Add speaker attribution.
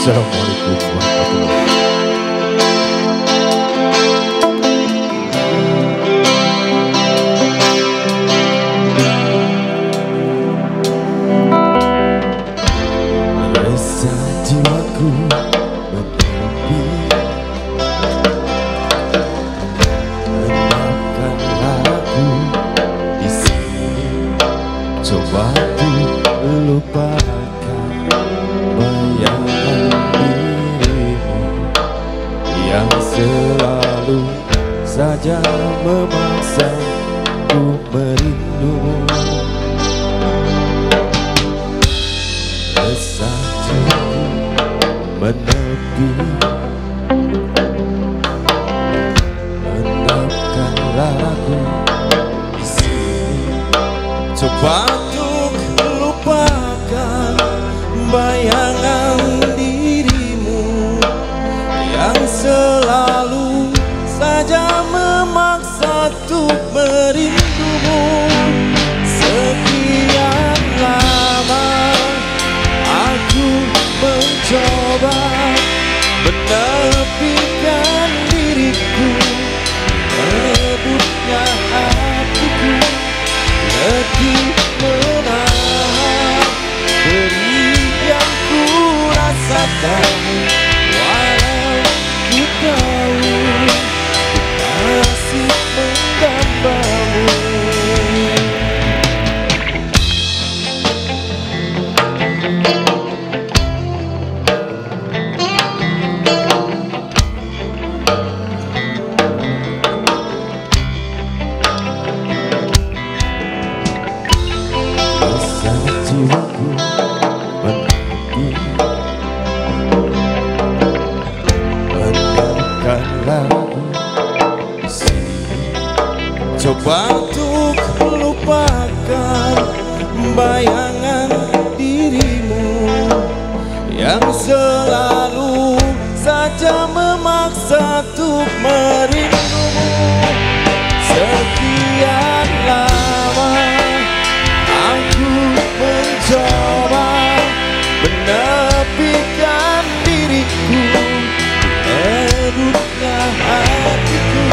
Speaker 1: Assalamualaikum warahmatullahi wabarakatuh. Coba ku lupakan bayangan selalu saja memaksa ku merindu. Resah jiwaku menepi Endapkanlah aku di sini Coba untuk lupakan bayangan Coba untuk lupakan bayangan dirimu Yang selalu saja memaksa untuk merindumu. Sekian lama Aku mencoba menepikan diriku Redutnya hatiku